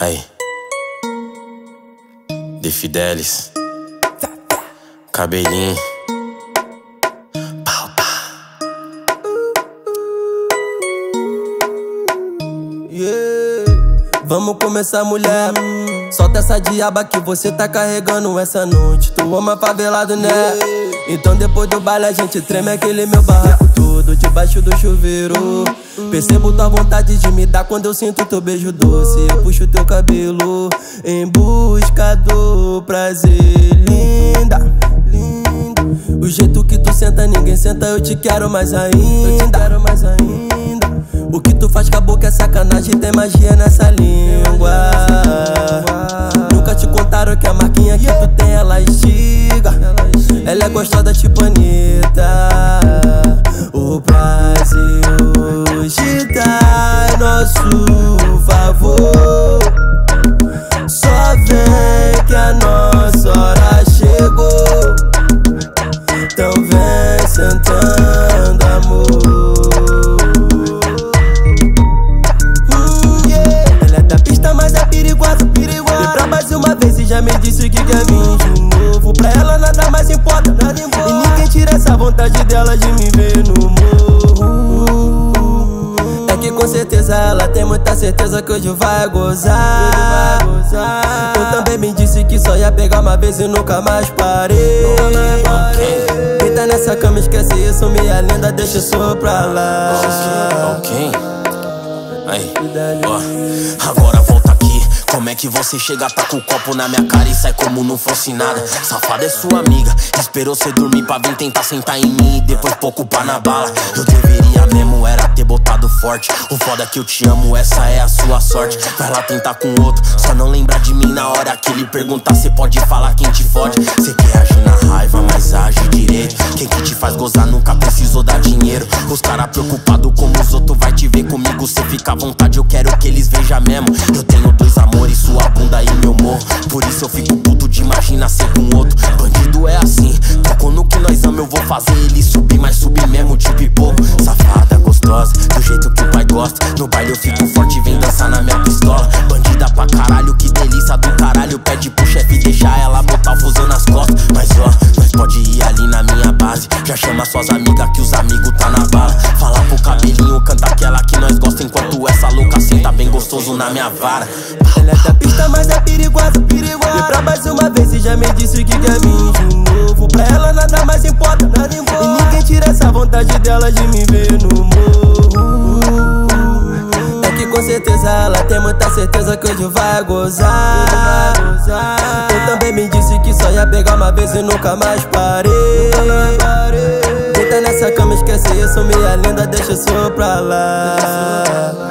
Aí. De Fidelis. Cabelinho. Pau. Yeah. Vamos começar, mulher. Solta essa diaba que você tá carregando essa noite. Tu ama favelado, né? Então depois do baile a gente treme aquele meu barraco todo debaixo do chuveiro. Percebo tua vontade de me dar quando eu sinto teu beijo doce. Eu puxo teu cabelo em busca do prazer, linda. linda. O jeito que tu senta, ninguém senta, eu te quero mais ainda. Eu te quero mais ainda. O que tu faz com a boca é sacanagem, tem magia nessa língua. Nunca te contaram que a marquinha que tu tem, ela estiga. Ela é gostosa tipo disse que quer vir de novo. Pra ela nada mais importa, nada importa. E ninguém tira essa vontade dela de me ver no morro. É que com certeza ela tem muita certeza que hoje vai gozar. Eu também me disse que só ia pegar uma vez e nunca mais parei. Deita nessa cama, esquece isso, minha linda, deixa isso pra lá. Ok. Aí. Ó. Agora volta aqui. Como é que você chega, tá com o copo na minha cara e sai como não fosse nada? Safada é sua amiga. Esperou cê dormir pra vir tentar sentar em mim e depois pouco pá na bala. Eu deveria mesmo era ter botado forte. O foda é que eu te amo, essa é a sua sorte. Vai lá tentar com outro, só não lembra de mim na hora que ele perguntar. Cê pode falar quem te fode. Cê quer agir na raiva, mas age direito. Quem que te faz gozar nunca precisou dar dinheiro. Os cara preocupado como os outros vai te ver comigo. Cê fica à vontade, eu quero que eles vejam mesmo. Eu tenho dois amores, sua bunda e meu morro. Por isso eu fico puto de imaginar ser com outro. Bandido é assim, toco no que nós amamos, eu vou fazer ele subir, mas subir mesmo de pipoco. Safada, gostosa, do jeito que o pai gosta. No baile eu fico forte, vem dançar na minha pistola. Bandida pra caralho, que delícia do caralho. Pede pro chefe deixar ela botar o fuzil nas costas. Mas ó, nós pode ir ali na minha base. Já chama suas amigas que os amigos tá na bala. Enquanto essa louca senta bem gostoso na minha vara. Ela é da pista, mas é perigosa, perigosa. Pra base uma vez e já me disse que quer vir de novo. Pra ela nada mais importa, nada importa. E ninguém tira essa vontade dela de me ver no morro. É que com certeza ela tem muita certeza que hoje vai gozar. Eu também me disse que só ia pegar uma vez e nunca mais parei. Esquece isso, minha linda, deixa isso pra lá.